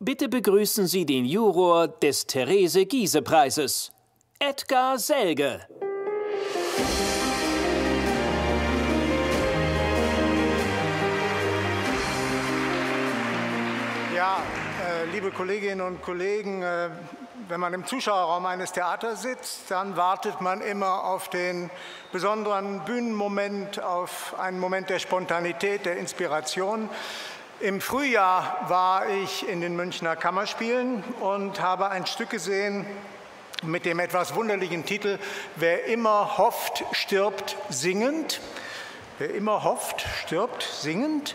Bitte begrüßen Sie den Juror des Therese-Giese-Preises, Edgar Selge. Ja, äh, liebe Kolleginnen und Kollegen, äh, wenn man im Zuschauerraum eines Theaters sitzt, dann wartet man immer auf den besonderen Bühnenmoment, auf einen Moment der Spontanität, der Inspiration. Im Frühjahr war ich in den Münchner Kammerspielen und habe ein Stück gesehen mit dem etwas wunderlichen Titel Wer immer hofft, stirbt singend. Wer immer hofft, stirbt singend.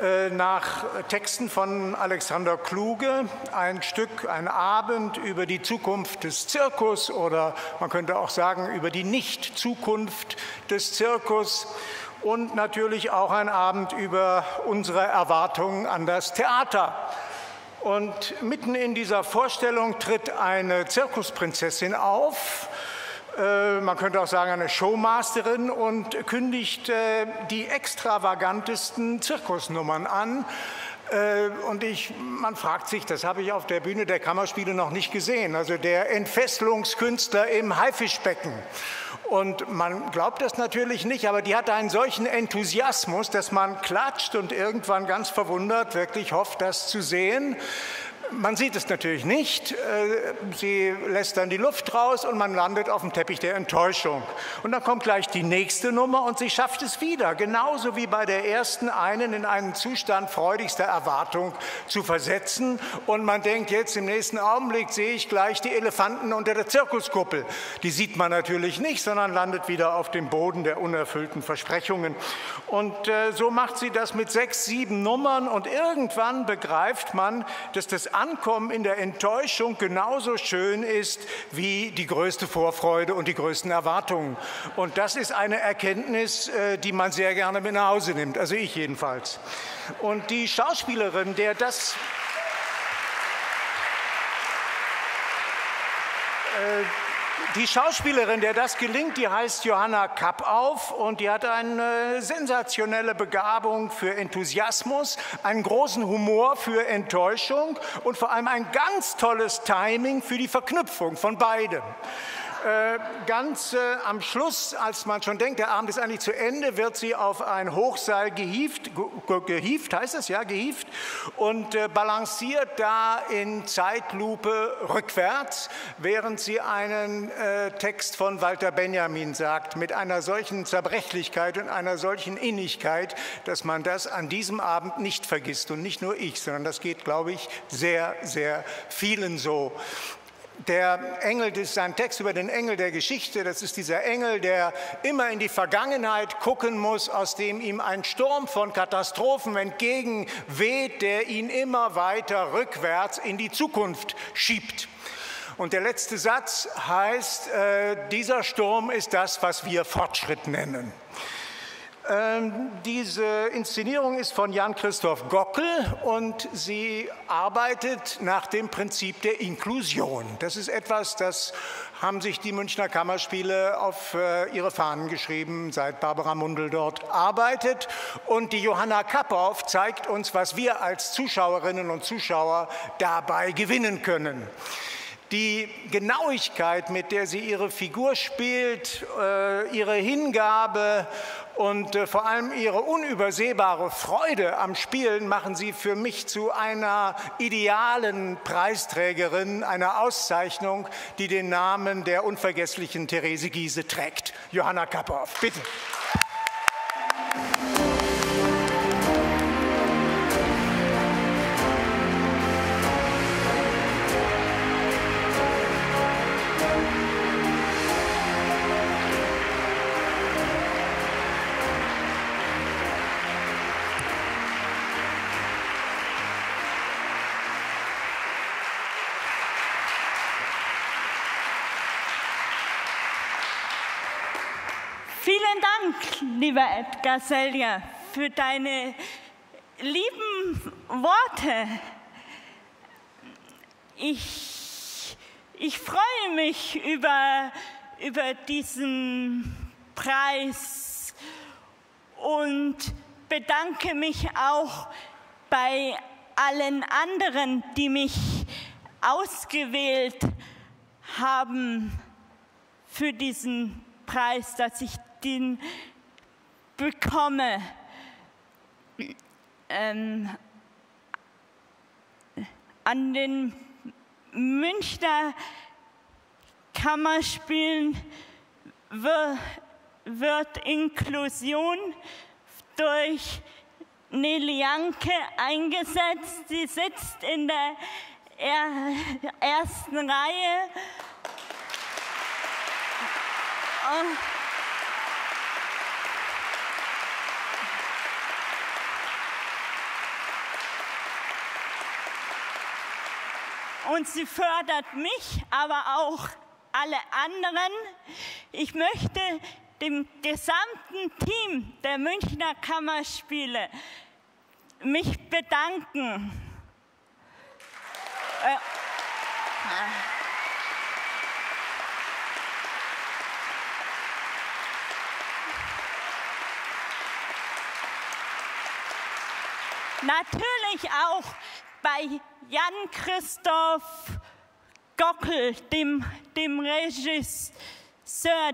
Äh, nach Texten von Alexander Kluge, ein Stück, ein Abend über die Zukunft des Zirkus oder man könnte auch sagen über die Nicht-Zukunft des Zirkus und natürlich auch ein Abend über unsere Erwartungen an das Theater. Und mitten in dieser Vorstellung tritt eine Zirkusprinzessin auf, äh, man könnte auch sagen eine Showmasterin und kündigt äh, die extravagantesten Zirkusnummern an. Äh, und ich, man fragt sich, das habe ich auf der Bühne der Kammerspiele noch nicht gesehen, also der Entfesselungskünstler im Haifischbecken. Und man glaubt das natürlich nicht, aber die hat einen solchen Enthusiasmus, dass man klatscht und irgendwann ganz verwundert wirklich hofft, das zu sehen. Man sieht es natürlich nicht. Äh, sie lässt dann die Luft raus und man landet auf dem Teppich der Enttäuschung. Und dann kommt gleich die nächste Nummer und sie schafft es wieder, genauso wie bei der ersten einen in einen Zustand freudigster Erwartung zu versetzen. Und man denkt jetzt im nächsten Augenblick sehe ich gleich die Elefanten unter der Zirkuskuppel. Die sieht man natürlich nicht, sondern landet wieder auf dem Boden der unerfüllten Versprechungen. Und äh, so macht sie das mit sechs, sieben Nummern und irgendwann begreift man, dass das Ankommen in der Enttäuschung genauso schön ist wie die größte Vorfreude und die größten Erwartungen. Und das ist eine Erkenntnis, äh, die man sehr gerne mit nach Hause nimmt, also ich jedenfalls. Und die Schauspielerin, der das äh, die Schauspielerin, der das gelingt, die heißt Johanna Kappauf und die hat eine sensationelle Begabung für Enthusiasmus, einen großen Humor für Enttäuschung und vor allem ein ganz tolles Timing für die Verknüpfung von beidem. Äh, ganz äh, am Schluss, als man schon denkt, der Abend ist eigentlich zu Ende, wird sie auf ein Hochseil gehieft, gehieft heißt es ja, gehieft, und äh, balanciert da in Zeitlupe rückwärts, während sie einen Text von Walter Benjamin sagt, mit einer solchen Zerbrechlichkeit und einer solchen Innigkeit, dass man das an diesem Abend nicht vergisst. Und nicht nur ich, sondern das geht, glaube ich, sehr, sehr vielen so. Der Engel, das ist ein Text über den Engel der Geschichte. Das ist dieser Engel, der immer in die Vergangenheit gucken muss, aus dem ihm ein Sturm von Katastrophen entgegenweht, der ihn immer weiter rückwärts in die Zukunft schiebt. Und der letzte Satz heißt, äh, dieser Sturm ist das, was wir Fortschritt nennen. Ähm, diese Inszenierung ist von Jan-Christoph Gockel und sie arbeitet nach dem Prinzip der Inklusion. Das ist etwas, das haben sich die Münchner Kammerspiele auf äh, ihre Fahnen geschrieben, seit Barbara Mundel dort arbeitet. Und die Johanna Kappauf zeigt uns, was wir als Zuschauerinnen und Zuschauer dabei gewinnen können. Die Genauigkeit, mit der sie ihre Figur spielt, äh, ihre Hingabe und äh, vor allem ihre unübersehbare Freude am Spielen machen sie für mich zu einer idealen Preisträgerin, einer Auszeichnung, die den Namen der unvergesslichen Therese Giese trägt. Johanna Kappow, bitte. Lieber Edgar Selja, für deine lieben Worte. Ich, ich freue mich über, über diesen Preis und bedanke mich auch bei allen anderen, die mich ausgewählt haben für diesen Preis, dass ich den bekomme. Ähm, an den Münchner Kammerspielen wird Inklusion durch Nelly Janke eingesetzt. Sie sitzt in der ersten Reihe. Und sie fördert mich, aber auch alle anderen. Ich möchte dem gesamten Team der Münchner Kammerspiele mich bedanken. Äh, Natürlich auch bei Jan Christoph Gockel, dem, dem Regisseur,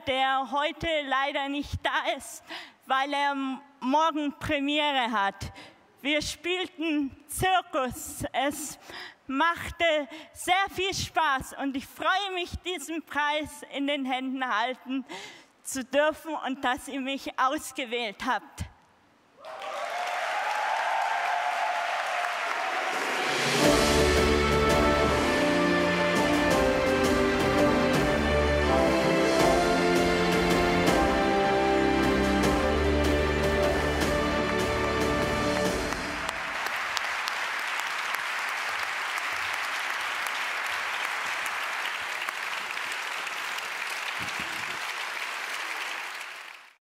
der heute leider nicht da ist, weil er morgen Premiere hat. Wir spielten Zirkus. Es machte sehr viel Spaß und ich freue mich, diesen Preis in den Händen halten zu dürfen und dass ihr mich ausgewählt habt.